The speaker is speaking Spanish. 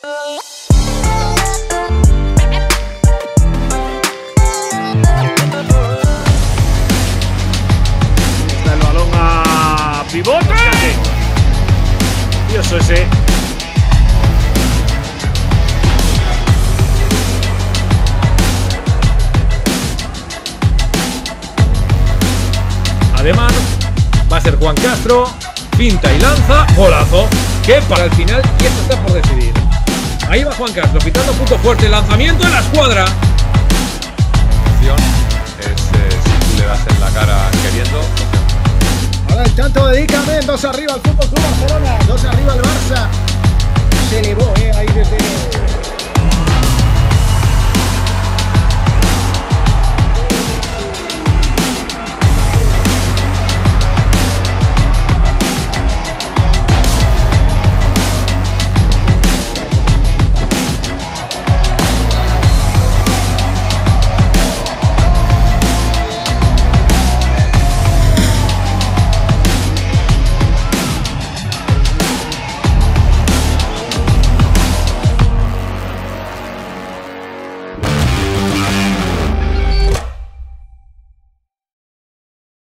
El balón a pivote. Eso ese. Además, va a ser Juan Castro, pinta y lanza, golazo. Que para el final, y está por decidir. Ahí va Juan Castro, pintando punto fuerte, lanzamiento en la escuadra. es si le das en la cara queriendo. Ahora el tanto de Dícame, dos arriba el Fútbol Club Barcelona, dos arriba el Barça.